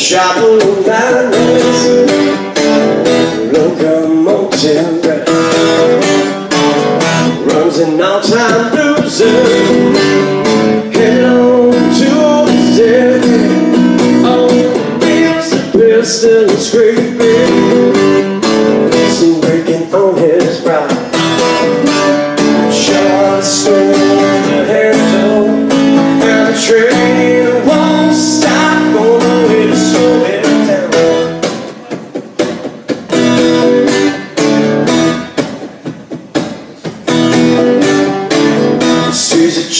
já não dá.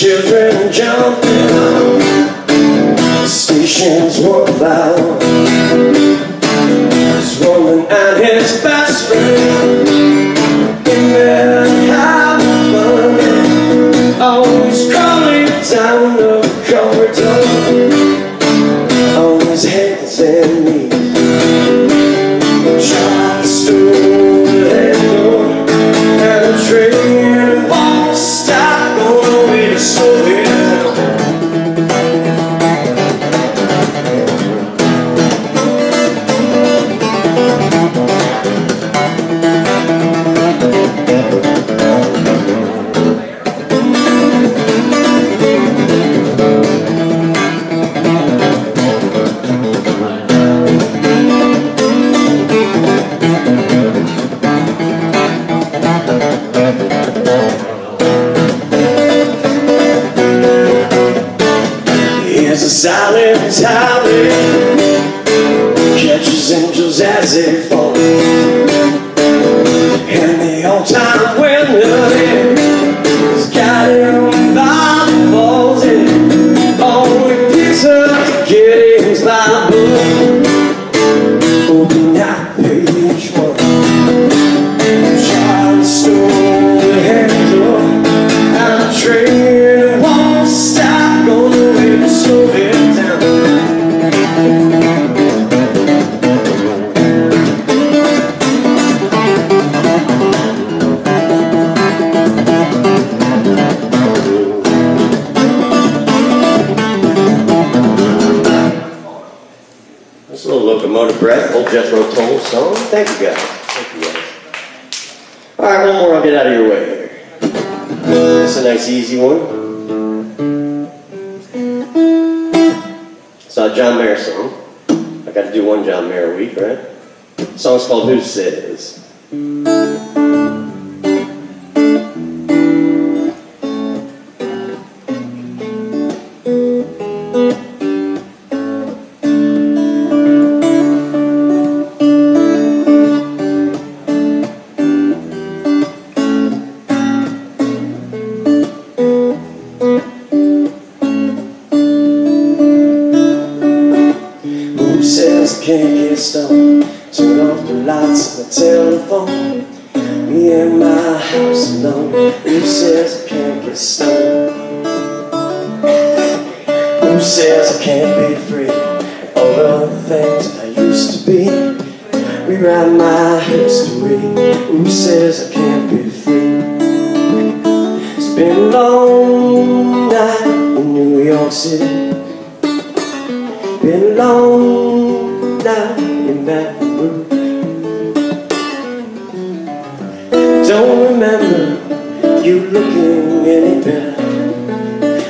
Children jumping. On Stations were loud. Woman and his best friend In their having fun Always crawling down the corridor. His hands and knees Going away as they Jethro Tull song. Thank you guys. Thank you guys. All right, one more. I'll get out of your way here. It's a nice, easy one. It's a John Mayer song. I got to do one John Mayer a week, right? The song's called Who Says. Telephone. Me and my house alone. Who says I can't get stoned? Who says I can't be free? of All the things I used to be. Rewrite my history. Who says I can't be free? It's been a long night in New York City. Been a long night in Baton Rouge. You looking any better.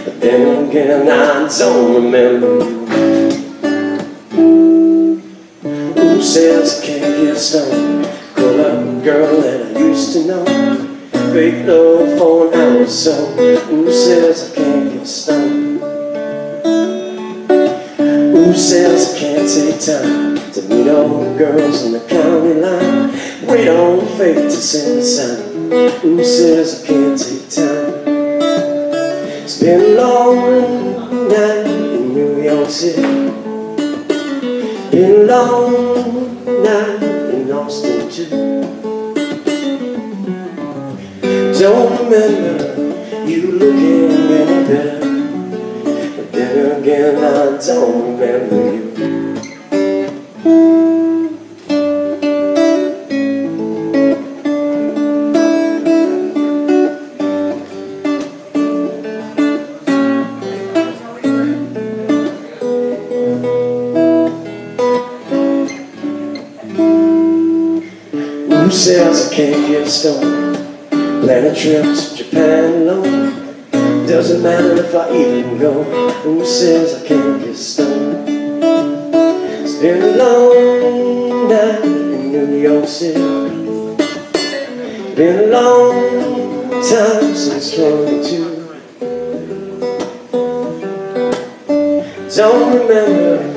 But then again, I don't remember. Who says I can't get stoned? Call up girl that I used to know. Fake love for an hour so. Who says I can't get stoned? Who says I can't take time all the girls in the county line? Wait on fate to send a sign. Who says I can't take time? It's been a long night in New York City. Been a long night in Austin too. Don't remember you looking any better. But then again, I don't remember you. I can't get stoned? Plan a trip to Japan alone. Doesn't matter if I even go. Who says I can't get stoned? It's been a long night in New York City. Been a long time since 22. Don't remember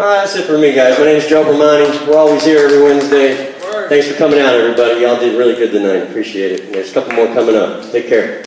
That's it for me, guys. My name is Joe Bermani. We're always here every Wednesday. Thanks for coming out, everybody. Y'all did really good tonight. Appreciate it. There's a couple more coming up. Take care.